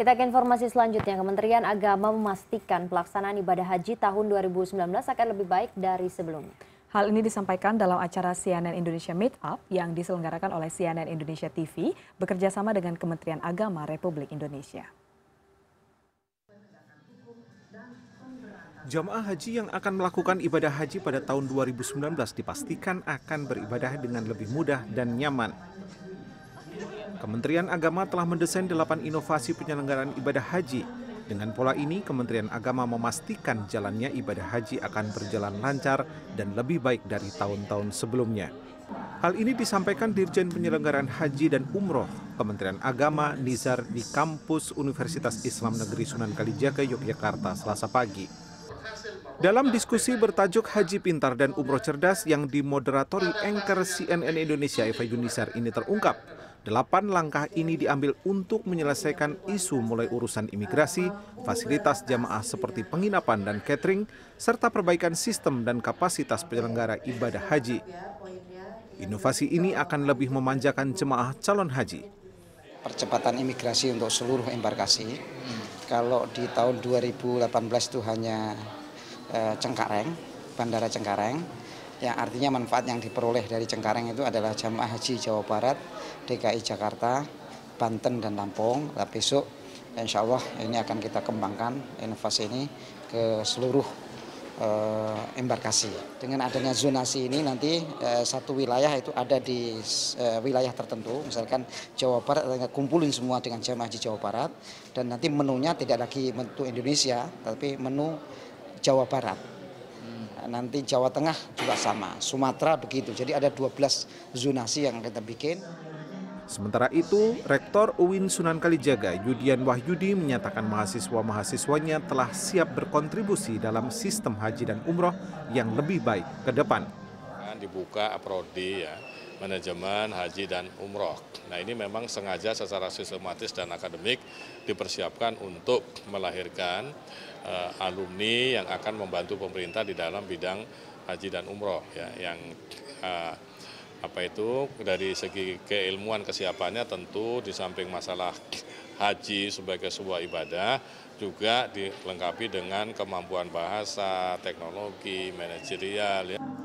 Kita ke informasi selanjutnya. Kementerian Agama memastikan pelaksanaan ibadah haji tahun 2019 akan lebih baik dari sebelumnya. Hal ini disampaikan dalam acara CNN Indonesia Meet Up yang diselenggarakan oleh CNN Indonesia TV bekerjasama dengan Kementerian Agama Republik Indonesia. Jamaah haji yang akan melakukan ibadah haji pada tahun 2019 dipastikan akan beribadah dengan lebih mudah dan nyaman. Kementerian Agama telah mendesain delapan inovasi penyelenggaraan ibadah haji. Dengan pola ini, Kementerian Agama memastikan jalannya ibadah haji akan berjalan lancar dan lebih baik dari tahun-tahun sebelumnya. Hal ini disampaikan Dirjen Penyelenggaraan Haji dan Umroh Kementerian Agama Nizar di kampus Universitas Islam Negeri Sunan Kalijaga, Yogyakarta, Selasa pagi. Dalam diskusi bertajuk Haji Pintar dan Umroh Cerdas yang dimoderatori anchor CNN Indonesia Eva Yunisar ini terungkap, Delapan langkah ini diambil untuk menyelesaikan isu mulai urusan imigrasi, fasilitas jamaah seperti penginapan dan catering, serta perbaikan sistem dan kapasitas penyelenggara ibadah haji. Inovasi ini akan lebih memanjakan jemaah calon haji. Percepatan imigrasi untuk seluruh embarkasi, kalau di tahun 2018 itu hanya Cengkareng, Bandara Cengkareng, yang artinya manfaat yang diperoleh dari Cengkareng itu adalah jamaah haji Jawa Barat, DKI Jakarta, Banten dan Lampung. Nah, besok insya Allah ini akan kita kembangkan inovasi ini ke seluruh uh, embarkasi. Dengan adanya zonasi ini nanti uh, satu wilayah itu ada di wilayah tertentu, misalkan Jawa Barat, kumpulin semua dengan jamaah haji Jawa Barat, dan nanti menunya tidak lagi menu Indonesia, tapi menu Jawa Barat nanti Jawa Tengah juga sama, Sumatera begitu. Jadi ada 12 zonasi yang kita bikin. Sementara itu, Rektor UIN Sunan Kalijaga Yudian Wahyudi menyatakan mahasiswa-mahasiswanya telah siap berkontribusi dalam sistem haji dan umroh yang lebih baik ke depan. Dibuka prodi ya, manajemen haji dan umroh. Nah ini memang sengaja secara sistematis dan akademik dipersiapkan untuk melahirkan uh, alumni yang akan membantu pemerintah di dalam bidang haji dan umroh ya yang uh, apa itu dari segi keilmuan kesiapannya tentu di samping masalah haji sebagai sebuah ibadah juga dilengkapi dengan kemampuan bahasa, teknologi, manajerial ya.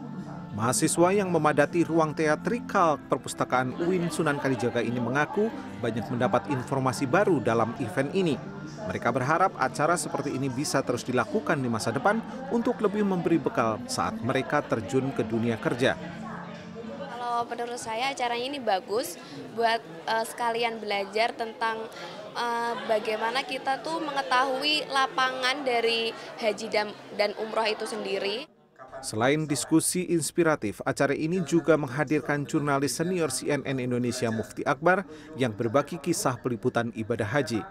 Mahasiswa yang memadati ruang teatrikal perpustakaan UIN Sunan Kalijaga ini mengaku banyak mendapat informasi baru dalam event ini. Mereka berharap acara seperti ini bisa terus dilakukan di masa depan untuk lebih memberi bekal saat mereka terjun ke dunia kerja. Kalau menurut saya acaranya ini bagus buat uh, sekalian belajar tentang uh, bagaimana kita tuh mengetahui lapangan dari haji dan, dan umroh itu sendiri. Selain diskusi inspiratif, acara ini juga menghadirkan jurnalis senior CNN Indonesia Mufti Akbar yang berbagi kisah peliputan ibadah haji.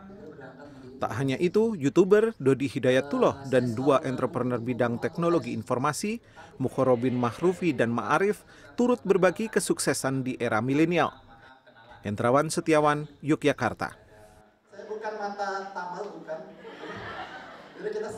Tak hanya itu, YouTuber Dodi Hidayatullah dan dua entrepreneur bidang teknologi informasi, Mukharobin Mahrufi dan Ma'arif, turut berbagi kesuksesan di era milenial. Hendrawan Setiawan, Yogyakarta. Saya bukan mata tamal, bukan. Jadi kita